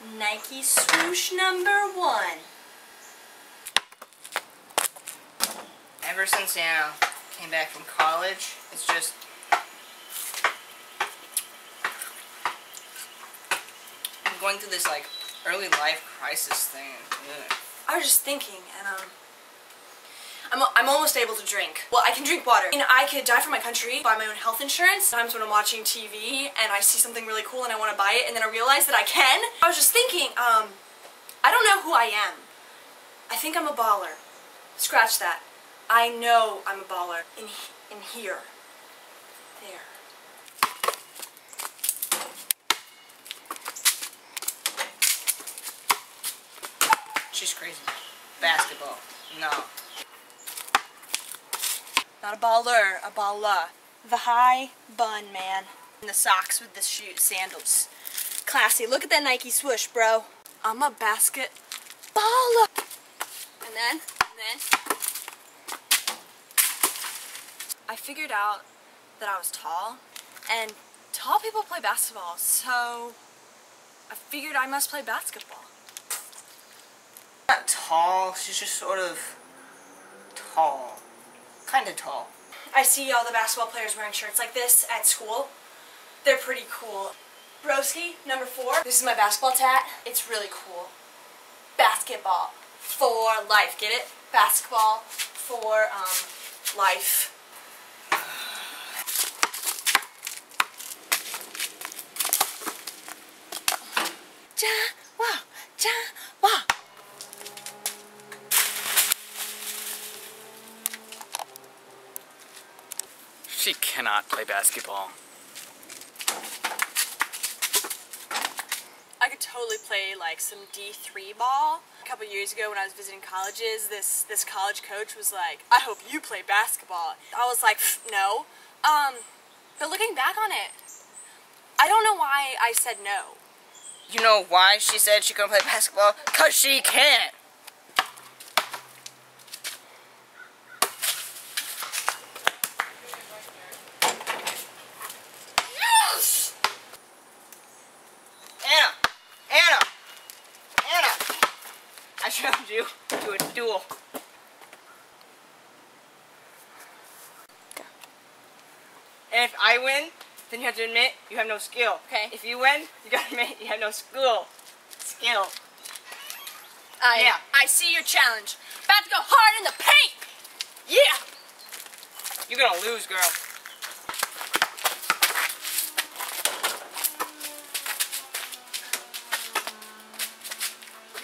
Nike swoosh number one. Ever since Anna came back from college, it's just I'm going through this like early life crisis thing. I was just thinking, and um, I'm, I'm almost able to drink. Well, I can drink water. Mean, I could die for my country, buy my own health insurance. Sometimes when I'm watching TV and I see something really cool and I want to buy it, and then I realize that I can. I was just thinking, um, I don't know who I am. I think I'm a baller. Scratch that. I know I'm a baller in in here. There. She's crazy. Basketball. No. Not a baller, a balla. The high bun, man. And the socks with the shoe sandals. Classy. Look at that Nike swoosh, bro. I'm a basket baller. And then, and then, I figured out that I was tall, and tall people play basketball, so I figured I must play basketball. Not tall. She's just sort of tall. Kind of tall. I see all the basketball players wearing shirts like this at school. They're pretty cool. Broski, number four. This is my basketball tat. It's really cool. Basketball for life. Get it? Basketball for um, life. She cannot play basketball. I could totally play like some D3 ball. A couple years ago when I was visiting colleges, this this college coach was like, "I hope you play basketball." I was like, "No." Um, but looking back on it, I don't know why I said no. You know why she said she couldn't play basketball? Cause she can't. Yes! Anna! Anna! Anna! I challenge you to a duel. And if I win, then you have to admit you have no skill. Okay. If you win, you gotta admit you have no skill. Skill. I, Yeah. I see your challenge. About to go hard in the paint. Yeah. You're gonna lose, girl.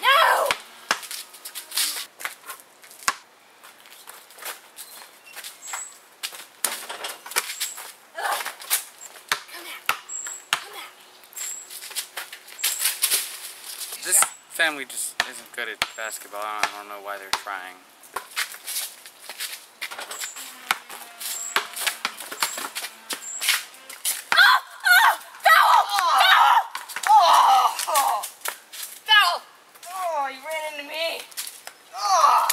No. Ugh. Come at me. Come at me. This family just isn't good at basketball. I don't, I don't know why they're trying. Oh! Oh! Foul! Oh! Oh! Foul! Oh, you ran into me. Oh!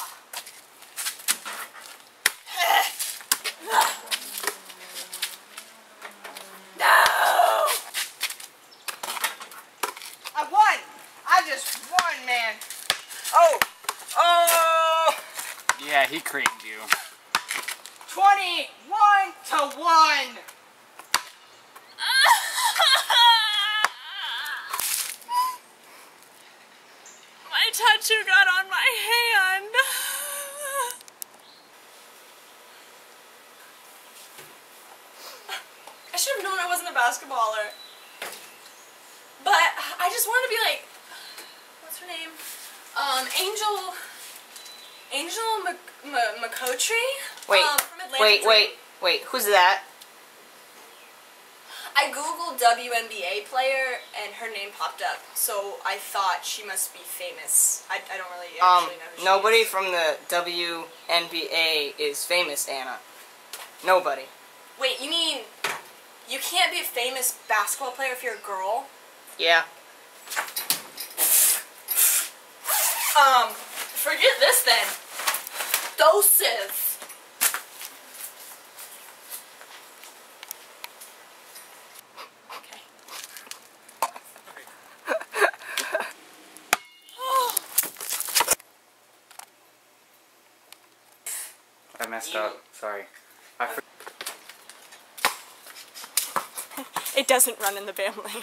No! I won! I just won, man. Oh! Oh! Yeah, he creamed you. 21 to 1! my tattoo got on my hand. I should have known I wasn't a basketballer. But I just wanted to be like, what's her name? Um, Angel. Angel Mc, M- McCoughtry? Wait, um, wait, wait, wait. Who's that? I googled WNBA player and her name popped up, so I thought she must be famous. I, I don't really Um, actually know who she nobody is. from the WNBA is famous, Anna. Nobody. Wait, you mean you can't be a famous basketball player if you're a girl? Yeah. Um, forget this then. Doses. I messed up. Sorry. it doesn't run in the family.